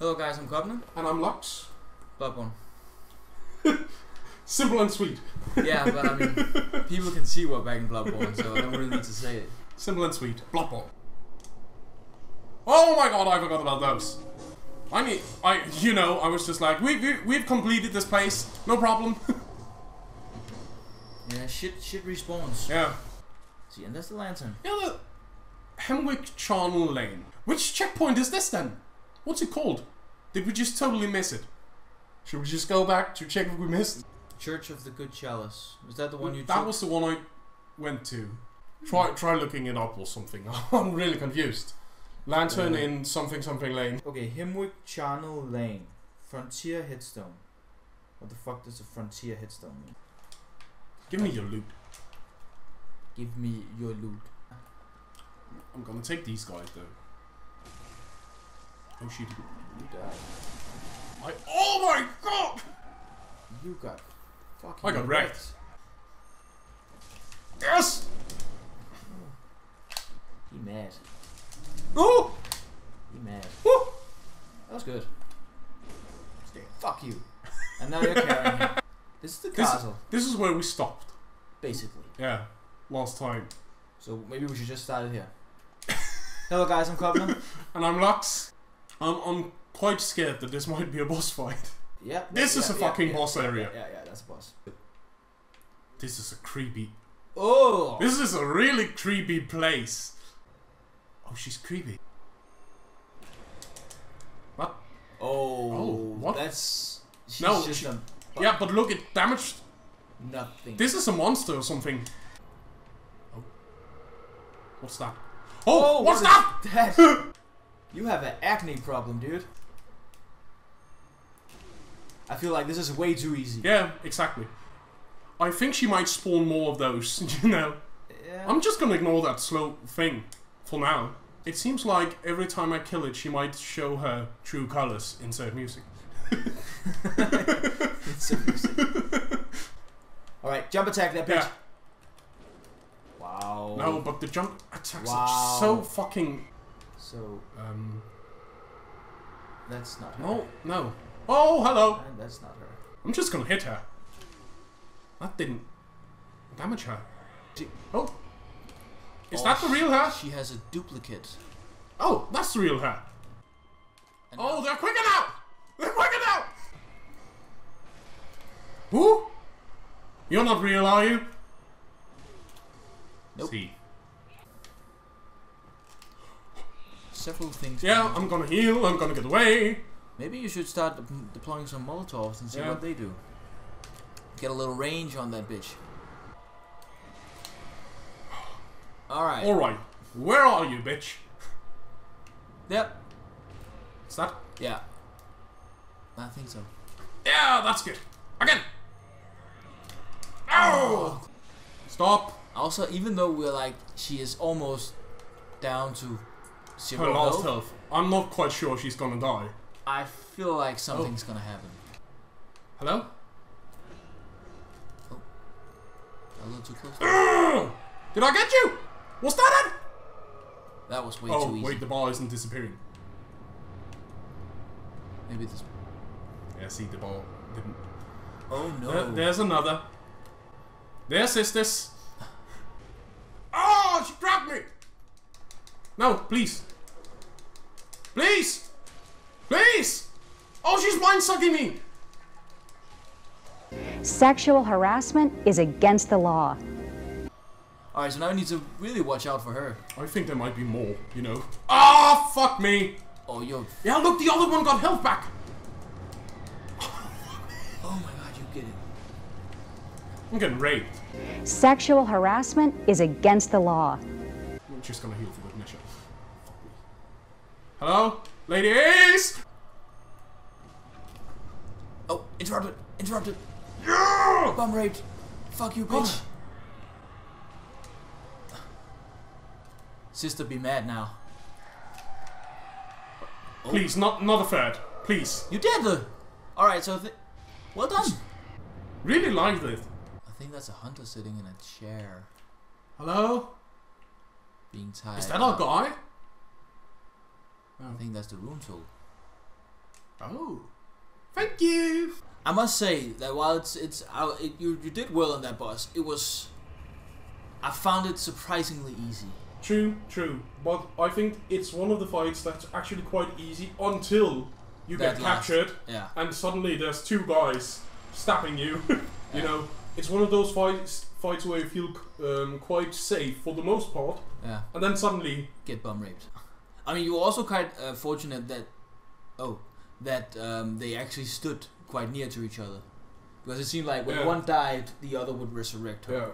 Hello guys, I'm Kobna. And I'm Lux. Bloodborne. Simple and sweet. Yeah, but I mean, people can see we're back in Bloodborne, so I don't really need to say it. Simple and sweet. Bloodborne. Oh my god, I forgot about those. I mean, I, you know, I was just like, we, we, we've completed this place, no problem. Yeah, shit, shit respawns. yeah. See, and that's the lantern. Yeah, the Hemwick Charnel Lane. Which checkpoint is this then? What's it called? Did we just totally miss it? Should we just go back to check if we missed? Church of the Good Chalice. Was that the one you That took? was the one I went to. Try try looking it up or something. I'm really confused. Lantern in something something lane. Okay, Hemwick Charnel Lane. Frontier Headstone. What the fuck does a Frontier Headstone mean? Give me your loot. Give me your loot. I'm gonna take these guys though. Oh shit. You died. I Oh my god! You got fucking I got wrecked. Yes! He mad. Oh! He mad. Woo! That was good. Fuck you. And now you're carrying him. This is the This- castle, This is where we stopped. basically. Yeah. Last time. So maybe we should just start it here. Hello guys, I'm Kobna. And I'm Lux. I'm I'm quite scared that this might be a boss fight. yeah. This yeah, is a yeah, fucking yeah, boss area. Yeah, yeah, that's a boss. This is a creepy Oh! This is a really creepy place. Oh, she's creepy. What? Oh, Oh, what? That's she's No, just she- a Yeah, but look, it damaged. nothing. This is a monster or something. Oh. What's that? Oh, oh what's what that? that? you have an acne problem, dude. I feel like this is way too easy. Yeah, exactly. I think she might spawn more of those, you know. Yeah. I'm just gonna ignore that slow thing for now. It seems like every time I kill it, she might show her true colors Insert music. It's so easy. All right, jump attack that bitch. Yeah. Wow. No, but the jump attacks Wow. are so fucking. So Um. that's not her. No, no. Oh, hello. And that's not her. I'm just gonna hit her. That didn't damage her. Oh. Is Oh, that the real her? She has a duplicate. Oh, that's the real her. And Oh, they're quicker now! They're quicker now! Who? You're not real, are you? Nope. See. Several things. Yeah, going. I'm gonna heal, I'm gonna get away. Maybe you should start de- deploying some Molotovs and see Yeah. what they do. Get a little range on that bitch. Alright. Alright, where are you, bitch? Yep. Is that? Yeah. I think so. Yeah, that's good. Again! Oh! Stop! Also, even though we're like, she is almost down to Her last health, health. I'm not quite sure she's gonna die. I feel like something's oh. gonna happen. Hello? Oh. A little too close. Did I get you? What's that it? That was way oh, too easy. Oh, wait, the ball isn't disappearing. Maybe this. Yeah, see, the ball didn't. Oh no. There- there's another. There, sisters. Oh, she grabbed me! No, please. Please! Please! Oh, she's mind sucking me! Sexual harassment is against the law. Alright, so now we need to really watch out for her. I think there might be more, you know. Ah, fuck me! Oh, you're. Yeah, look, the other one got health back! Oh my god, you get it. I'm getting raped. Sexual harassment is against the law. I'm just gonna heal for good measure. Fuck me. Hello? Ladies! Oh, interrupted. Interrupted. Yeah! Bum raped. Fuck you, bitch. Sister, be mad now. Oh. Please, not not a third. Please. You did the. All right, so th- well done. Really like this. I think that's a hunter sitting in a chair, Hello? being tied. Is that our up. Guy? I think that's the rune tool. Oh, thank you. I must say that while it's it's uh, it, you you did well on that boss, it was. I found it surprisingly easy. True, true. But I think it's one of the fights that's actually quite easy until you That get last- captured Yeah. and suddenly there's two guys stabbing you. you Yeah. know, it's one of those fights fights where you feel um, quite safe for the most part, Yeah. and then suddenly, Get bum raped. I mean, you were also quite uh, fortunate that, oh, that um, they actually stood quite near to each other, because it seemed like when Yeah. one died, the other would resurrect her. yeah,